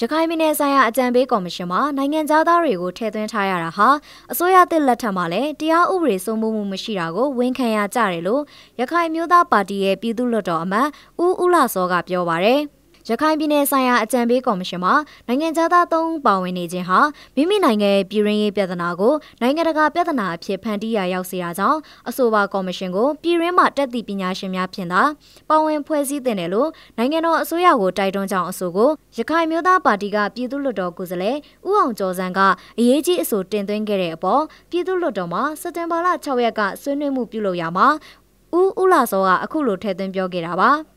ရခိုင်ပြည်နယ်ဆိုင်ရာအကြံပေးကော်မရှင်မှာနိုင်ငံသားတွေကိုထည့်သွင်းထားရတာဟာအစိုးရသစ်လက်ထက်မှာလည်းတရားဥပဒေစိုးမိုးမှုမရှိတာကိုဝန်ခံရကြတယ်လို့ရခိုင်မျိုးသားပါတီရဲ့ပြည်သူ့လွှတ်တော်အမတ်ဦးဦးလာစောကပြောပါရယ်။ ရခိုင်ပြည်နယ်ဆိုင်ရာအကြံပေးကော်မရှင်မှာနိုင်ငံသားသုံးပါဝင်နေခြင်းဟာမိမိနိုင်ငံရဲ့ပြည်ရင်းရေးပြဿနာကိုနိုင်ငံတကာပြဿနာအဖြစ်ဖန်တီးရာရောက်စေတာကြောင့်အဆိုပါကော်မရှင်ကိုပြည်ရင်းမှာတက်သည့်ပညာရှင်များဖြင့်သာပါဝင်ဖွဲ့စည်းတင်တယ်လို့နိုင်ငံတော်အစိုးရကိုတိုက်တွန်းကြောင်းအဆိုကိုရခိုင်မျိုးသားပါတီကပြည်သူ့လွှတ်တော်ကိုယ်စားလှယ်ဦးအောင်ကျော်စံကအရေးကြီးအဆိုတင်သွင်းခဲ့တဲ့အပေါ်ပြည်သူ့လွှတ်တော်မှာစက်တင်ဘာလ6ရက်ကဆွေးနွေးမှုပြုလုပ်ရမှာဦးဦးလာစောကအခုလိုထည့်သွင်းပြောခဲ့တာပါ။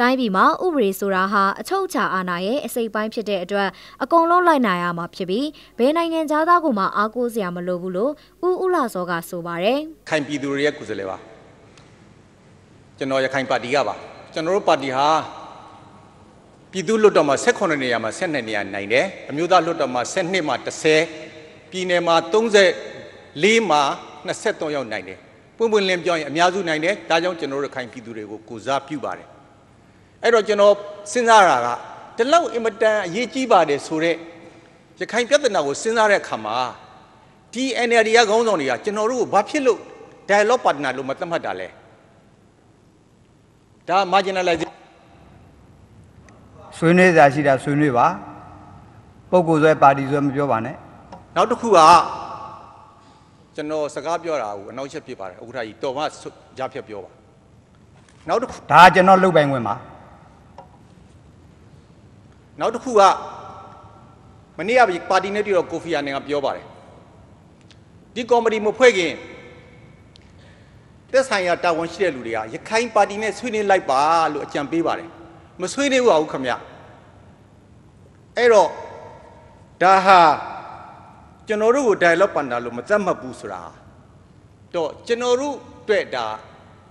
တိုင်းပြည်မှာဥပဒေဆိုတာဟာအချုပ်အခြာအာဏာရဲ့အစိတ်ပိုင်းဖြစ်တဲ့အတွက်အကုန်လုံးလိုက်နိုင်ရမှာဖြစ်ပြီးဘယ်နိုင်ငံသားကိုမှအားကိုးစရာမလိုဘူးလို့ဦးဦးလာစောကဆိုပါတယ်။ခိုင်ပြည်သူတွေရဲ့ကိုယ်စားလှယ်ပါ။ကျွန်တော်ရခိုင်ပါတီကပါ။ကျွန်တော်တို့ပါတီဟာပြည်သူ့လွှတ်တော်မှာ18နေရာမှာ12နေရာနိုင်တယ်။အမျိုးသားလွှတ်တော်မှာ12မှာ30ပြည်နယ်မှာ34မှာ23ရောက်နိုင်တယ်။ပွင့်ပွင့်လင်းပြောရင်အများစုနိုင်တယ်။ဒါကြောင့်ကျွန်တော်တို့ခိုင်ပြည်သူတွေကိုကိုစားပြုပါတယ် အဲ့တော့ကျွန်တော်စဉ်းစားတာကဒီလောက်အင်မတန်အရေးကြီးပါတယ်ဆိုတော့ရခိုင်ပြဿနာကိုစဉ်းစားတဲ့အခါမှာဒီ NLD ကခေါင်းဆောင်တွေကကျွန်တော်တို့ကိုဘာဖြစ်လို့ dialogue partner လို့မသတ်မှတ်တာလဲဒါ marginalization ဆွေးနွေးစရာရှိတာဆွေးနွေးပါပုဂ္ဂိုလ်ဆွဲပါတီဆွဲမပြောပါနဲ့နောက်တစ်ခုကကျွန်တော်စကားပြောတာကိုအနောက်ချက်ဖြစ်ပါတယ်ဥက္ကဋ္ဌကြီးတော်မကြားဖြတ်ပြောပါနောက်တစ်ခုဒါကျွန်တော်လုတ်ပိုင်ဝင်ပါ နောက်တစ်ခုကမနေ့ကပါတီနဲ့တွေ့တော့ကိုဖီအာနန်ကပြောပါတယ်ဒီကော်မတီမဖွဲ့ခင်တက်ဆိုင်ရာတာဝန်ရှိတဲ့လူတွေကရခိုင်ပါတီနဲ့ဆွေးနွေးလိုက်ပါလို့အကြံပေးပါတယ်မဆွေးနွေးဘူးအောင်ခမအဲ့တော့ဒါဟာကျွန်တော်တို့ကို dialogue ပန်တာလို့မသတ်မှတ်ဘူးဆိုတာတော့ကျွန်တော်တို့အတွက်ဒါ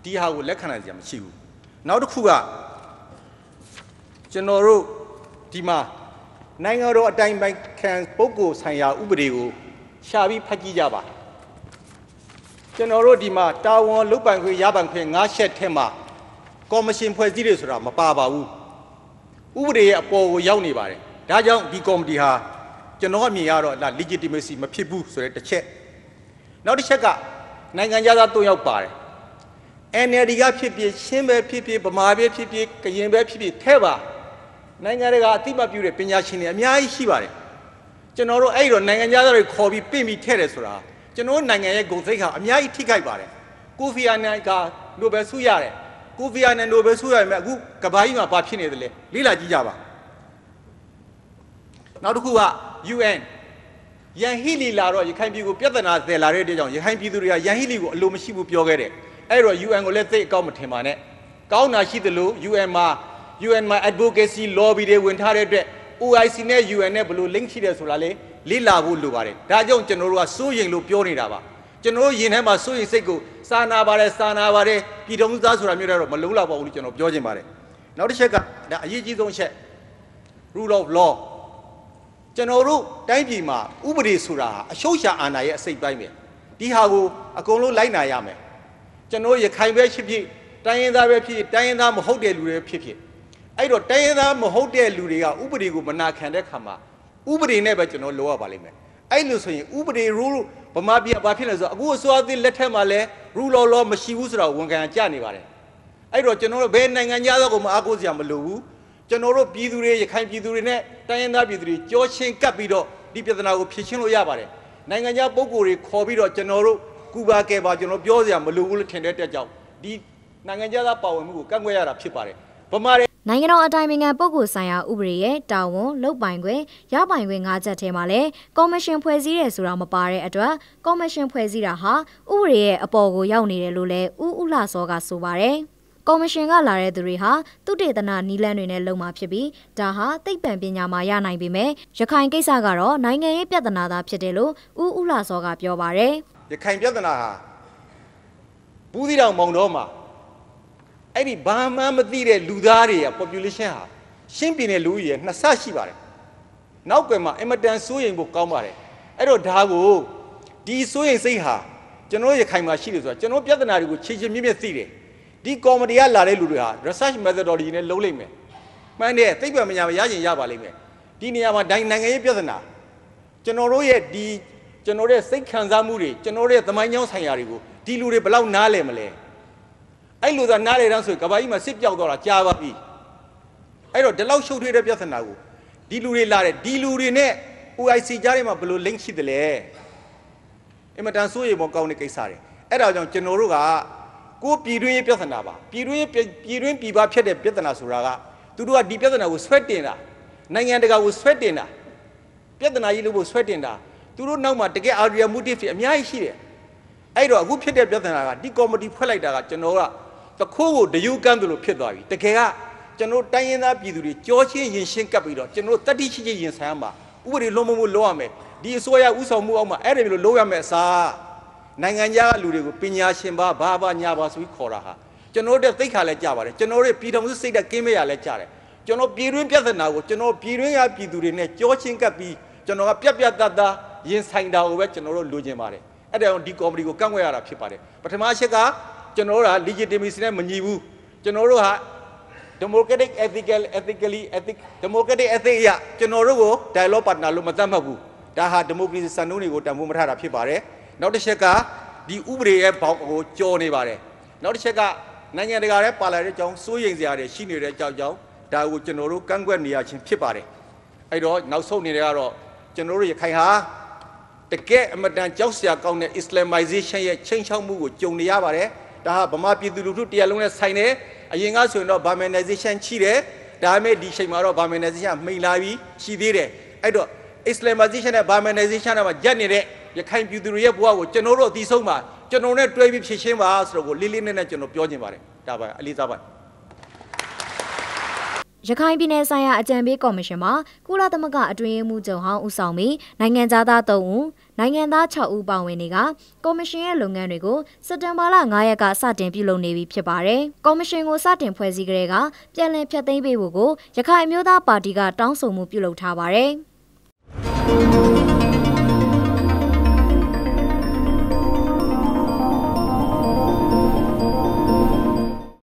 ဒီဟာကိုလက်ခံနိုင်စရာမရှိဘူးနောက်တစ်ခုကကျွန်တော်တို့ ဒီမှာနိုင်ငံတော်အတိုင်းပိုင်းခံပုဂ္ဂိုလ်ဆိုင်ရာဥပဒေကိုရှာပြီးဖတ်ကြည့်ကြပါကျွန်တော်တို့ဒီမှာတာဝန်လုတ်ပိုင်ခွင့်ရပိုင်ခွင့်၅ချက်ထဲမှာကော်မရှင်ဖွဲ့စည်းတယ်ဆိုတာမပါပါဘူးဥပဒေရဲ့အပေါ်ကိုရောက်နေပါတယ်ဒါကြောင့်ဒီကော်မတီဟာကျွန်တော်အမြင်ရတော့ legitimacy မဖြစ်ဘူးဆိုတဲ့တစ်ချက်နောက်တစ်ချက်ကနိုင်ငံသား၃ယောက်ပါတယ် NLD ကဖြစ်ဖြစ်ရှင်းပဲဖြစ်ဖြစ်ဗမာပဲဖြစ်ဖြစ်ကရင်ပဲဖြစ်ဖြစ်ထဲပါ နိုင်ငံတကာအသိမှတ်ပြုတဲ့ပညာရှင်တွေအများကြီးရှိပါတယ်ကျွန်တော်တို့အဲ့တော့နိုင်ငံသားတွေခေါ်ပြီးပြင်ပြီးထည့်တယ်ဆိုတာကျွန်တော်နိုင်ငံရဲ့ဂုဏ်သိက္ခာအများကြီးထိခိုက်ပါတယ်ကိုဖီအာနန်ကနိုဘယ်ဆုရတယ်ကိုဖီအာနန်နိုဘယ်ဆုရမယ်အခုကဘာကြီးမှာဘာဖြစ်နေသလဲလေ့လာကြည့်ကြပါနောက်တစ်ခုက UN ယန်ဟီလီလာတော့ရခိုင်ပြည်ကိုပြဿနာသယ်လာတဲ့အတွက်ကြောင့်ရခိုင်ပြည်သူတွေကယန်ဟီလီကိုအလိုမရှိဘူးပြောခဲ့တယ်အဲ့တော့ UN ကိုလည်းသိအကောက်မထင်ပါနဲ့ကောင်းတာရှိသလို UN မှာ UN မှာ advocacy lobby တွေဝင်ထားတဲ့အတွက် OIC နဲ့ UN နဲ့ဘယ်လို link ရှိတယ်ဆိုတာလေလေ့လာဖို့လိုပါတယ်ဒါကြောင့်ကျွန်တော်တို့ကစိုးရိမ်လို့ပြောနေတာပါကျွန်တော်တို့ယင်ထဲမှာစိုးရိမ်စိတ်ကိုစာနာပါတယ်စာနာပါတယ်ပြည်တော်သားဆိုတာမျိုးတော့မလုံးလောက်ပါဘူးလို့ကျွန်တော်ပြောချင်ပါတယ်နောက်တစ်ချက်ကဒါအရေးကြီးဆုံးချက် rule of law ကျွန်တော်တို့တိုင်းပြည်မှာဥပဒေဆိုတာအရှုံးရှာအာဏာရဲ့အစိတ်ပိုင်းပဲဒီဟာကိုအကုန်လုံးလိုက်နာရမယ်ကျွန်တော်ရခိုင်ပဲဖြစ်ဖြစ်တိုင်းရင်းသားပဲဖြစ်ဖြစ်တိုင်းရင်းသားမဟုတ်တဲ့လူတွေဖြစ်ဖြစ် အဲ့တော့တိုင်းရင်းသားမဟုတ်တဲ့လူတွေကဥပဒေကိုမနာခံတဲ့ခါမှာဥပဒေနဲ့ပဲကျွန်တော်လိုရပါလိမ့်မယ်အဲ့လိုဆိုရင်ဥပဒေ rule ဗမာပြည်ဘာဖြစ်လဲဆိုတော့အခုအစိုးရသစ်လက်ထက်မှာလဲ rule of law မရှိဘူးဆိုတော့ဝန်ခံကြနေပါတယ်အဲ့တော့ကျွန်တော်တို့ဘယ်နိုင်ငံသားကိုမအားကိုးစရာမလိုဘူးကျွန်တော်တို့ပြည်သူတွေရခိုင်ပြည်သူတွေနဲ့တိုင်းရင်းသားပြည်သူတွေကြောချင်းကပ်ပြီးတော့ဒီပြဿနာကိုဖြေရှင်းလို့ရပါတယ်နိုင်ငံခြားပုဂ္ဂိုလ်တွေခေါ်ပြီးတော့ကျွန်တော်တို့ကူပါကဲပါကျွန်တော်ပြောစရာမလိုဘူးလို့ထင်တဲ့တက်ကြောင့်ဒီနိုင်ငံသားပါဝင်မှုကိုကန့်ကွက်ရတာဖြစ်ပါတယ်ဗမာတွေ နိုင်ငံတော်အတိုင်ပင်ခံပုဂ္ဂိုလ်ဆိုင်ရာဥပဒေရဲ့တာဝန်လုပ်ပိုင်ခွင့်ရပိုင်ခွင့်၅ချက်ထဲမှာလည်းကော်မရှင်ဖွဲ့စည်းတယ်ဆိုတာမပါတဲ့အတွက်ကော်မရှင်ဖွဲ့စည်းတာဟာဥပဒေရဲ့အပေါ်ကိုရောက်နေတယ်လို့လည်းဦးဦးလှစောကဆိုပါတယ်။ကော်မရှင်ကလာတဲ့သူတွေဟာသူတေသနာနီးလန်းတွေနဲ့လုံမှာဖြစ်ပြီးဒါဟာသိပ္ပံပညာမှာရနိုင်ပေမဲ့ရခိုင်ကိစ္စကတော့နိုင်ငံရေးပြဿနာသာဖြစ်တယ်လို့ဦးဦးလှစောကပြောပါတယ်။ရခိုင်ပြဿနာဟာဘူးသီးတောင်မောင်တော်မှာ အဲ့ဒီဘာမှမသိတဲ့လူသားတွေရဲ့ population ဟာရှင်းပြနေတဲ့လူကြီးရဲ့နှစ်ဆရှိပါတယ်နောက်ကွယ်မှာအင်မတန်စိုးရိမ်ဖို့ကောင်းပါတယ်အဲ့တော့ဒါကိုဒီစိုးရိမ်စိတ်ဟာကျွန်တော်ရခိုင်မှာရှိတယ်ဆိုတာကျွန်တော်ပြဿနာတွေကိုခြေချင်းမြင့်မြင့်သိတယ်ဒီကော်မတီကလာတဲ့လူတွေဟာ research methodology နဲ့လုံးလိမ့်မယ်မှန်တယ်သိပ္ပံပညာမရရင်ရပါလိမ့်မယ်ဒီနေရာမှာဒိုင်နိုင်ငံရေးပြဿနာကျွန်တော်တို့ရဲ့ဒီကျွန်တော်တို့ရဲ့စိတ်ခံစားမှုတွေကျွန်တော်တို့ရဲ့သမိုင်းကြောင်းဆိုင်ရာတွေကိုဒီလူတွေဘယ်လောက်နားလည်မလဲ အဲ့လိုသာနားလည်တန်းဆိုရင်ကဘာကြီးမှာစစ်ပြောက်တော့တာကြားပါပြီအဲ့တော့ဒီလောက်ရှုပ်ထွေးတဲ့ပြဿနာကိုဒီလူတွေလာတယ်ဒီလူတွေနဲ့ OIC ကြားထဲမှာဘယ်လို link ရှိသလဲအင်မတန်စိုးရိမ်မောကောင်းတဲ့ကိစ္စတွေအဲ့ဒါကြောင့်ကျွန်တော်တို့ကကိုပြည်တွင်းရေးပြဿနာပါပြည်တွင်းရေးပြည်တွင်းပြည်ပဖြစ်တဲ့ပြဿနာဆိုတာကသူတို့ကဒီပြဿနာကိုဆွဲတင်တာနိုင်ငံတကာကိုဆွဲတင်တာပြဿနာကြီးလို့ဖို့ဆွဲတင်တာသူတို့နောက်မှာတကယ် area motive တွေအများကြီးရှိတယ်အဲ့တော့အခုဖြစ်တဲ့ပြဿနာကဒီကော်မတီဖွဲ့လိုက်တာကကျွန်တော်က တခိုးကိုဒယူကန်းသလိုဖြစ်သွားပြီတကယ်ကကျွန်တော်တိုင်းရင်းသားပြည်သူတွေကြောချင်းရင်ရှင်းကပ်ပြီးတော့ကျွန်တော်တတိရှိချင်းရင်ဆိုင်ရမှာဥပဒေလုံးမမှုလုံးရမယ်ဒီအစိုးရဥဆောင်မှုအောက်မှာအဲ့ဒီလိုလုံးရမယ်အစားနိုင်ငံခြားကလူတွေကိုပညာရှင်ပါဘာဘာညာပါဆိုပြီးခေါ်တာဟာကျွန်တော်တို့သိခါလဲကြပါတယ်ကျွန်တော်တို့ပြည်တော်စုစိတ်ဓာတ်ကင်းမဲ့ရလဲကြတယ်ကျွန်တော်ပြည်တွင်းပြဿနာကိုကျွန်တော်ပြည်တွင်းရပြည်သူတွေနဲ့ကြောချင်းကပ်ပြီးကျွန်တော်ကပြက်ပြက်တတ်တာရင်ဆိုင်တာကိုပဲကျွန်တော်တို့လိုချင်ပါတယ်အဲ့ဒါကြောင့်ဒီကော်မတီကိုကန့်ကွက်ရတာဖြစ်ပါတယ်ပထမအချက်က ကျွန်တော်တို့က legitimacy နဲ့မညီဘူးကျွန်တော်တို့ဟာ democratic ethical ethically ethic democratic ethic အရကျွန်တော်တို့ကို dialogue partner လို့မသတ်မှတ်ဘူးဒါဟာ democracy စံနှုန်းတွေကိုတန်ဖိုးမထားတာဖြစ်ပါတယ်နောက်တစ်ချက်ကဒီဥပဒေရဲ့ဘောင်ကိုကြော်နေပါတယ်နောက်တစ်ချက်ကနိုင်ငံတကာရဲ့ပါလာတဲ့အကြောင်းစိုးရိမ်စရာတွေရှိနေတဲ့အကြောင်းကြောင့်ဒါကိုကျွန်တော်တို့ကန့်ကွက်နေရခြင်းဖြစ်ပါတယ်အဲ့တော့နောက်ဆုံးအနေနဲ့ကတော့ကျွန်တော်တို့ရခိုင်ဟာတကယ်အမတန်ကြောက်စရာကောင်းတဲ့ Islamization ရဲ့ချိန်ချောက်မှုကိုကြုံနေရပါတယ် ဒါဟာဗမာပြည်သူလူထုတရားလုံးနဲ့ဆိုင်တယ်အရင်ကဆိုရင်တော့ Burmanization ရှိတယ်ဒါပေမဲ့ဒီချိန်မှာတော့ Burmanization မှိန်လာပြီးရှိသေးတယ်အဲ့တော့ Islamization နဲ့ Burmanization နဲ့မှာကြက်နေတဲ့ရခိုင်ပြည်သူတွေရဲ့ဘဝကိုကျွန်တော်တို့အသိဆုံးပါကျွန်တော်နဲ့တွဲပြီးဖြည့်ရှင်းပါဆိုတော့ကိုလေးလေးနက်နက်ကျွန်တော်ပြောချင်ပါတယ်ဒါပါအလေးစားပါ ရခိုင်ပြည်နယ်ဆိုင်ရာအကြံပေးကော်မရှင်မှာကုလသမဂ္ဂအတွင်းရေးမှူးချုပ်ဟောင်းဦးဆောင်ပြီးနိုင်ငံသား3ဦးနိုင်ငံသား6ဦးပါဝင်တွေကကော်မရှင်ရဲ့လုပ်ငန်းတွေကိုစက်တင်ဘာလ9ရက်ကစတင်ပြုလုပ်နေပြီဖြစ်ပါတယ်။ကော်မရှင်ကိုစတင်ဖွဲ့စည်းကြတဲ့ကပြည်လည်ဖြတ်သိမ်းပေးဖို့ကိုရခိုင်အမျိုးသားပါတီကတောင်းဆိုမှုပြုလုပ်ထားပါတယ်။